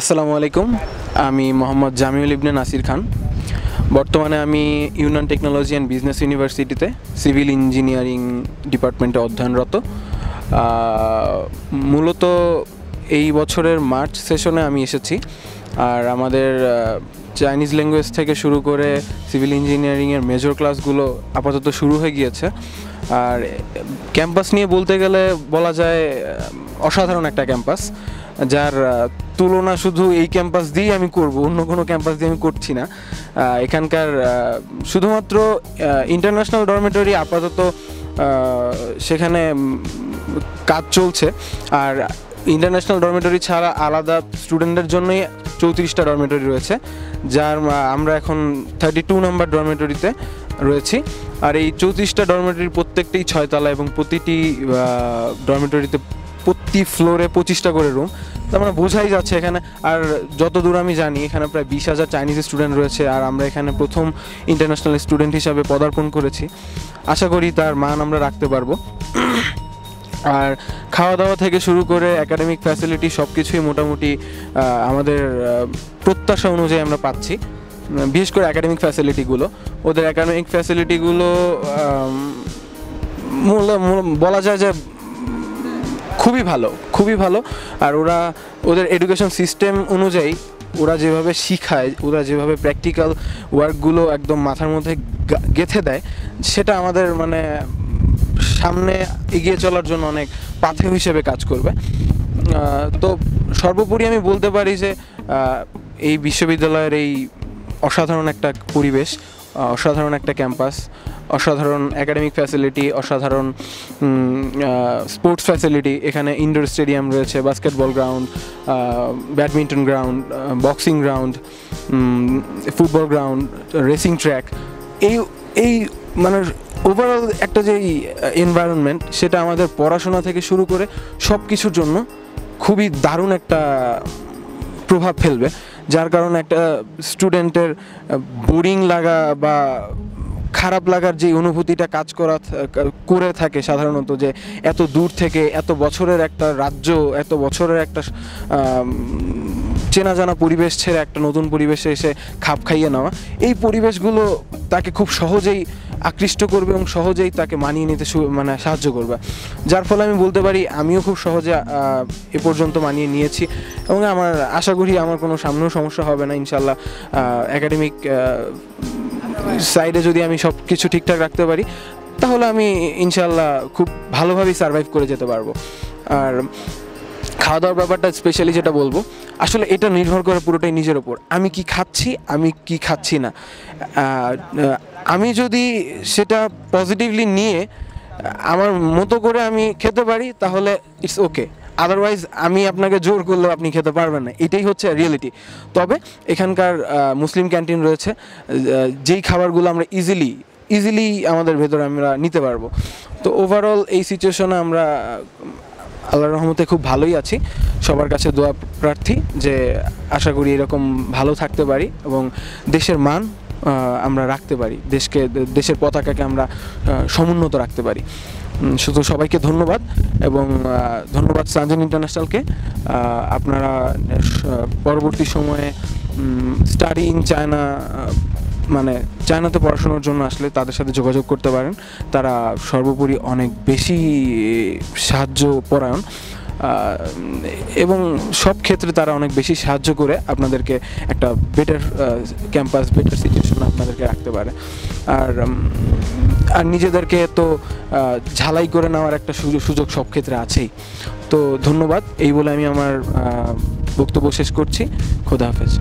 আসসালামু আলাইকুম। আমি মোহাম্মদ জামিউল ইবনে নাসির খান। বর্তমানে আমি ইউনিয়ন টেকনোলজি অ্যান্ড বিজনেস ইউনিভার্সিটিতে সিভিল ইঞ্জিনিয়ারিং ডিপার্টমেন্টে অধ্যয়নরত। মূলত এই বছরের মার্চ সেশনে আমি এসেছি। আর আমাদের চাইনিজ ল্যাঙ্গুয়েজ থেকে শুরু করে সিভিল ইঞ্জিনিয়ারিংয়ের মেজর ক্লাসগুলো আপাতত শুরু হয়ে গিয়েছে। আর ক্যাম্পাস নিয়ে বলতে গেলে বলা যায় অসাধারণ একটা ক্যাম্পাস। যার তুলনা শুধু এই ক্যাম্পাস দিয়েই আমি করব, অন্য কোনো ক্যাম্পাস দিয়ে আমি করছি না। এখানকার শুধুমাত্র ইন্টারন্যাশনাল ডরমেটরি আপাতত সেখানে কাজ চলছে। আর ইন্টারন্যাশনাল ডরমেটরি ছাড়া আলাদা স্টুডেন্টদের জন্যই চৌত্রিশটা ডরমেটরি রয়েছে, যার আমরা এখন থার্টি টু নাম্বার ডরমেটরিতে রয়েছি। আর এই চৌত্রিশটা ডরমেটরির প্রত্যেকটাই ছয়তলা এবং প্রতিটি ডরমেটরিতে প্রতি ফ্লোরে পঁচিশটা করে রুম তার মানে বোঝাই যাচ্ছে এখানে। আর যত দূর আমি জানি, এখানে প্রায় বিশ হাজার চাইনিজ স্টুডেন্ট রয়েছে, আর আমরা এখানে প্রথম ইন্টারন্যাশনাল স্টুডেন্ট হিসাবে পদার্পণ করেছি। আশা করি তার মান আমরা রাখতে পারব। আর খাওয়া দাওয়া থেকে শুরু করে একাডেমিক ফ্যাসিলিটি সব কিছুই মোটামুটি আমাদের প্রত্যাশা অনুযায়ী আমরা পাচ্ছি। বিশেষ করে একাডেমিক ফ্যাসিলিটিগুলো ওদের একাডেমিক ফ্যাসিলিটিগুলো বলা যায় যে খুবই ভালো খুবই ভালো। আর ওরা, ওদের এডুকেশন সিস্টেম অনুযায়ী ওরা যেভাবে শিখায়, ওরা যেভাবে প্র্যাকটিক্যাল ওয়ার্কগুলো একদম মাথার মধ্যে গেঁথে দেয়, সেটা আমাদের মানে সামনে এগিয়ে চলার জন্য অনেক পাথেয় হিসেবে কাজ করবে। তো সর্বোপরি আমি বলতে পারি যে এই বিশ্ববিদ্যালয়ের এই অসাধারণ একটা পরিবেশ অসাধারণ একটা ক্যাম্পাস, অসাধারণ একাডেমিক ফ্যাসিলিটি অসাধারণ স্পোর্টস ফ্যাসিলিটি এখানে ইনডোর স্টেডিয়াম রয়েছে basketball ground badminton ground boxing ground football ground racing track এই এই মানে ওভারঅল একটা যে এনভায়রনমেন্ট সেটা আমাদের পড়াশোনা থেকে শুরু করে সব কিছুর জন্য খুবই দারুণ একটা প্রভাব ফেলবে, যার কারণে একটা স্টুডেন্টের বোরিং লাগা বা খারাপ লাগার যে অনুভূতিটা কাজ করা করে থাকে সাধারণত যে এত দূর থেকে, এত বছরের একটা রাজ্য, এত বছরের একটা চেনা জানা পরিবেশ ছেড়ে একটা নতুন পরিবেশে এসে খাপ খাইয়ে নেওয়া, এই পরিবেশগুলো তাকে খুব সহজেই আকৃষ্ট করবে এবং সহজেই তাকে মানিয়ে নিতে মানে সাহায্য করবে। যার ফলে আমি বলতে পারি, আমিও খুব সহজে এ পর্যন্ত মানিয়ে নিয়েছি এবং আমার আশা করি আমার কোনো সামনেও সমস্যা হবে না, ইনশাল্লাহ একাডেমিক সাইডে যদি আমি সব কিছু ঠিকঠাক রাখতে পারি, তাহলে আমি ইনশাল্লাহ খুব ভালোভাবেই সার্ভাইভ করে যেতে পারব। আর খাওয়া দাওয়ার ব্যাপারটা স্পেশালি যেটা বলব, আসলে এটা নির্ভর করে পুরোটাই নিজের ওপর আমি কি খাচ্ছি, আমি কি খাচ্ছি না। আমি যদি সেটা পজিটিভলি নিয়ে, আমার মতো করে আমি খেতে পারি, তাহলে ইটস ওকে আদারওয়াইজ আমি আপনাকে জোর করলেও আপনি খেতে পারবেন না। এটাই হচ্ছে রিয়েলিটি তবে এখানকার মুসলিম ক্যান্টিন রয়েছে যেই খাবারগুলো আমরা ইজিলি ইজিলি আমাদের ভেতরে আমরা নিতে পারব। তো ওভারঅল এই সিচুয়েশনে আমরা আল্লাহর রহমতে খুব ভালোই আছি। সবার কাছে দোয়া প্রার্থী যে আশা করি এরকম ভালো থাকতে পারি এবং দেশের মান আমরা রাখতে পারি। দেশকে, দেশের পতাকাকে আমরা সমুন্নত রাখতে পারি। শুধু সবাইকে ধন্যবাদ এবং ধন্যবাদ সানজন ইন্টারন্যাশনালকে। আপনারা পরবর্তী সময়ে স্টাডি ইন চায়না মানে চায়নাতে পড়াশোনার জন্য আসলে তাদের সাথে যোগাযোগ করতে পারেন। তারা সর্বোপরি অনেক বেশি সাহায্য পরায়ণ। এবং সব ক্ষেত্রে তারা অনেক বেশি সাহায্য করে আপনাদেরকে একটা বেটার ক্যাম্পাস বেটার সিচুয়েশন আপনাদেরকে রাখতে পারে। আর আর নিজেদেরকে তো ঝালাই করে নেওয়ার একটা সুযোগ সুযোগ সব ক্ষেত্রে আছেই। তো ধন্যবাদ, এই বলে আমি আমার বক্তব্য শেষ করছি। খোদা হাফেজ।